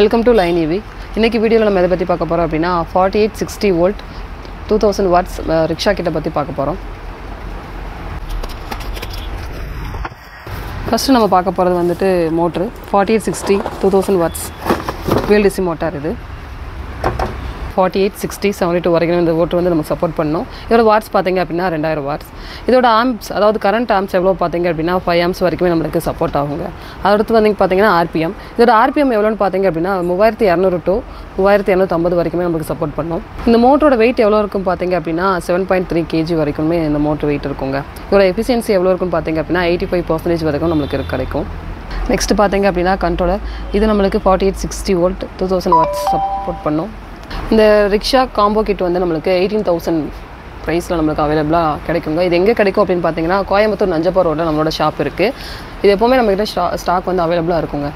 Welcome to line இவி இன்றைக்கி வீடியோவில் நம்ம எதை பற்றி பார்க்க போகிறோம் அப்படின்னா forty eight sixty volt two thousand watts rickshaw கிட்ட பற்றி பார்க்க போகிறோம் ஃபஸ்ட்டு நம்ம பார்க்க போகிறது வந்துட்டு motor forty eight sixty two thousand watts BLDC motor இது. Forty eight sixty seventy two வரைக்கும் இந்த ஓட்டு வந்து நமக்கு சப்போர்ட் பண்ணணும் இதோட வாட்ஸ் பார்த்தீங்க அப்படின்னா ரெண்டாயிரம் வாட்ஸ் இதோட ஆம்ஸ் அதாவது கரண்ட் ஆம்ஸ் எவ்வளோ பார்த்தீங்க அப்படின்னா ஃபைவ் ஆம்ஸ் வரைக்குமே நம்மளுக்கு சப்போர்ட் ஆகுங்க. அடுத்து வந்து பார்த்தீங்கன்னா ஆர்பிஎம் இதோட ஆர்பிஎம் எவ்வளோன்னு பார்த்தீங்க அப்படின்னா மூவாயிரத்தி இரநூறு டு மூவாயிரத்தி இரநூத்தம்பது வரைக்குமே நமக்கு சப்போர்ட் பண்ணும். இந்த மோட்டரோட வெயிட் எவ்வளோ இருக்கும் பார்த்தீங்க அப்படின்னா செவன் பாயிண்ட் த்ரீ கேஜி வரைக்குமே இந்த மோட்டர் வெயிட் இருக்குங்க. இதோட எஃபிஷியன்சி எவ்வளோ இருக்குன்னு பார்த்தீங்க அப்படின்னா எயிட்டி ஃபைவ் பர்சன்டேஜ் வரைக்கும் நம்மளுக்கு கிடைக்கும். நெக்ஸ்ட் பார்த்தீங்க அப்படின்னா கண்ட்ரோலர் இது நம்மளுக்கு forty eight sixty volt two thousand watts support பண்ணும். இந்த ரிக்ஷா காம்போ கிட் வந்து நம்மளுக்கு எயிட்டீன் தௌசண்ட் ப்ரைஸில் நம்மளுக்கு அவைலபிளாக கிடைக்குங்க. இது எங்கே கிடைக்கும் அப்படின்னு பார்த்தீங்கன்னா கோயம்புத்தூர் நஞ்சப்பா ரோட்டில் நம்மளோட ஷாப் இருக்குது இது எப்போவுமே நம்மகிட்ட ஸ்டா ஸ்டாக் வந்து அவைலபிளாக இருக்குங்க.